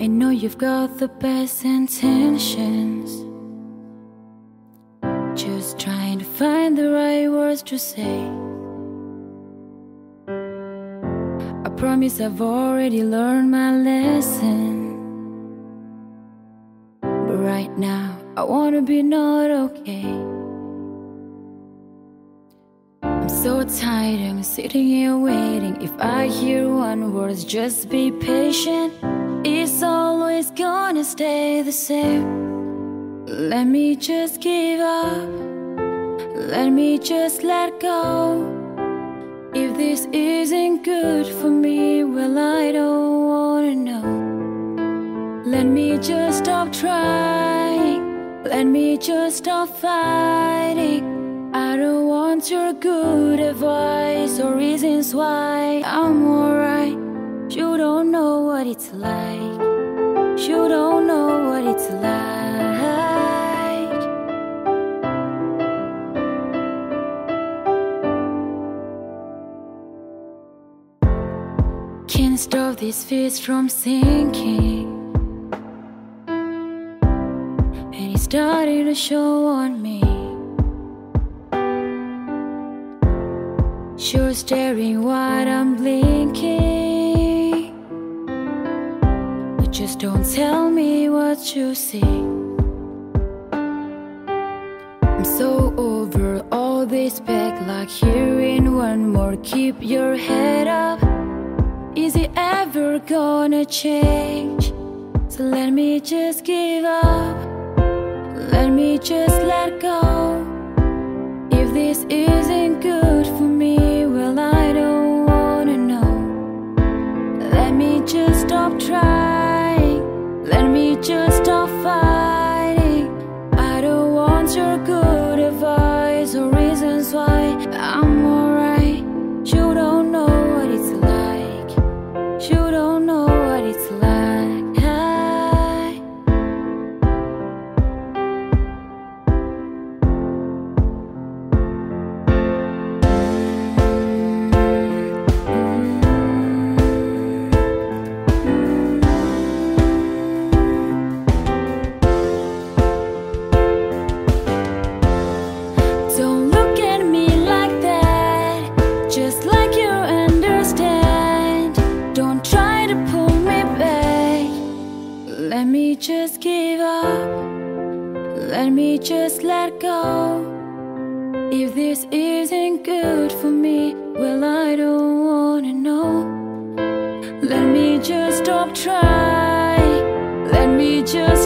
I know you've got the best intentions. Just trying to find the right words to say. I promise I've already learned my lesson. But right now, I wanna be not okay. I'm so tired, I'm sitting here waiting. If I hear one word, just be patient. Always gonna stay the same. Let me just give up. Let me just let go. If this isn't good for me, well, I don't wanna know. Let me just stop trying. Let me just stop fighting. I don't want your good advice or reasons why I'm alright. You don't know what it's like. You don't know what it's like. Can't stop these fears from sinking. And it's starting to show on me. Sure staring while I'm blinking. Just don't tell me what you see. I'm so over all this back like hearing one more. Keep your head up. Is it ever gonna change? So let me just give up. Let me just let go. If this isn't me just give up. Let me just let go. If this isn't good for me, well, I don't wanna know. Let me just stop trying. Let me just